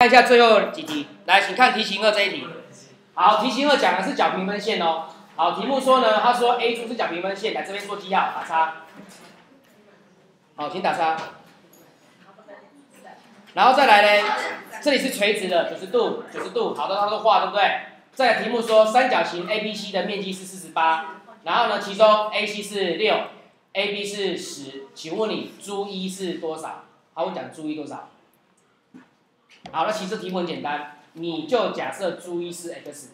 看一下最后几题，来，请看题型二这一题。好，题型二讲的是角平分线哦。好，题目说呢，他说 A 柱是角平分线，来这边做记号，打叉。好，请打叉。然后再来呢，这里是垂直的，九十度，九十度，好的，他都画，对不对？再题目说三角形 ABC 的面积是四十八，然后呢，其中 AC 是六，AB 是十，请问你注一是多少？好，我讲注一多少？好，那其实题目很简单，你就假设注一是 x。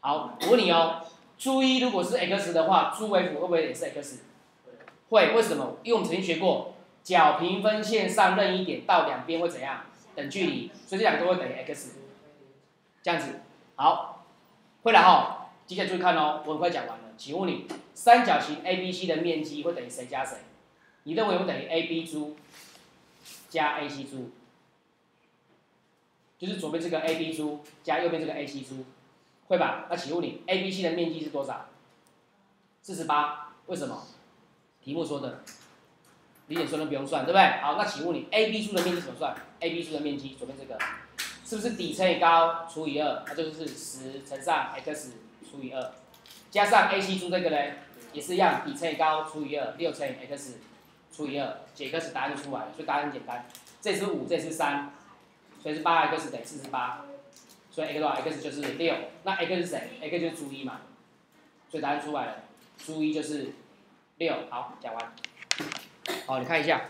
好，我问你哦，注一如果是 x 的话，朱为辅会不会也是 x？会，为什么？因为我们曾经学过，角平分线上任意点到两边会怎样？等距离，所以这两个都会等于 x。这样子，好，会了哈。接下来注意看哦，我很快讲完了。请问你，三角形 ABC 的面积会等于谁加谁？你认为会等于 AB 珠加 AC 珠？就是左边这个 AB 珠加右边这个 AC 珠，会吧？那请问你 ABC 的面积是多少？四十八，为什么？题目说的，理解说的不用算，对不对？好，那请问你 AB 珠的面积怎么算？AB 珠的面积，左边这个，是不是底乘以高除以二？那就是十乘上 x 除以二，加上 AC 珠这个呢，也是一样，底乘以高除以二，六乘以 x 除以二，解 x 答案就出来了。所以答案很简单，这是五，这是三。所以是八 x 等于四十八，所以 x 多少？x 就是六。那 x 是谁？x 就是朱一嘛。所以答案出来了，朱一就是六。好，讲完。好，你看一下。